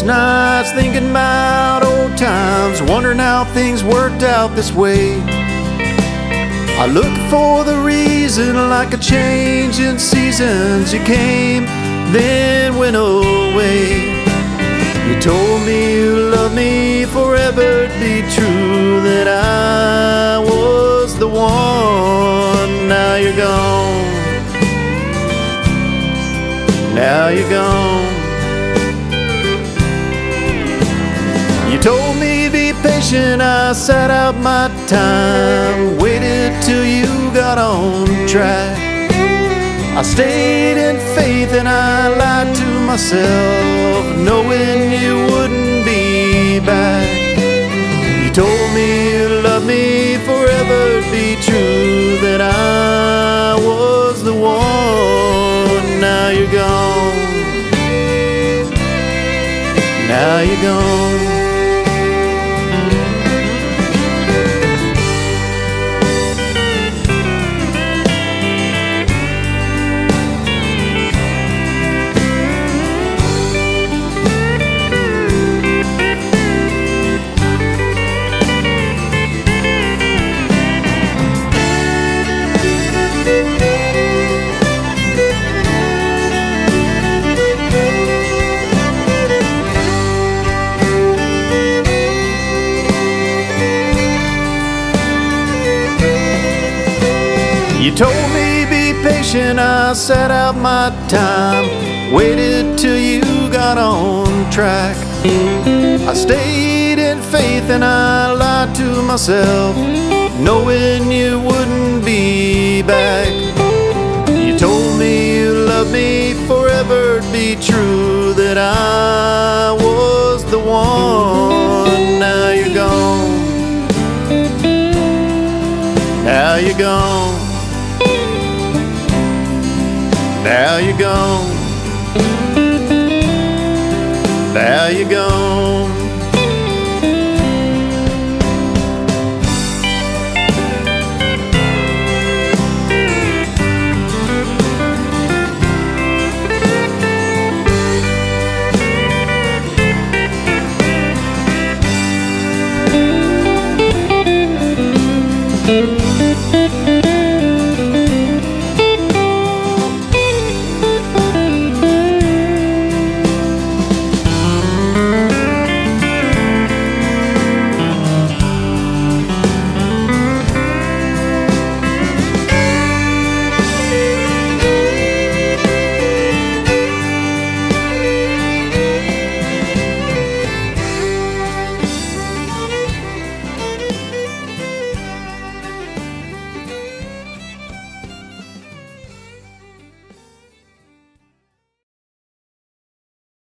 nights thinking about old times, wondering how things worked out this way. I look for the reason, like a change in seasons. You came, then went away. You told me you loved me forever, it'd be true that I was the one. Now you're gone. Now you're gone. You told me be patient, I sat out my time, waited till you got on track. I stayed in faith and I lied to myself, knowing you wouldn't be back. You told me you loved me forever, be true that I was the one. Now you're gone. Now you're gone. You told me be patient, I set out my time, waited till you got on track. I stayed in faith and I lied to myself, knowing you wouldn't be back. You told me you loved me forever, be true that I was the one. Now you're gone. Now you're gone. Now you're gone. Now you're gone. Música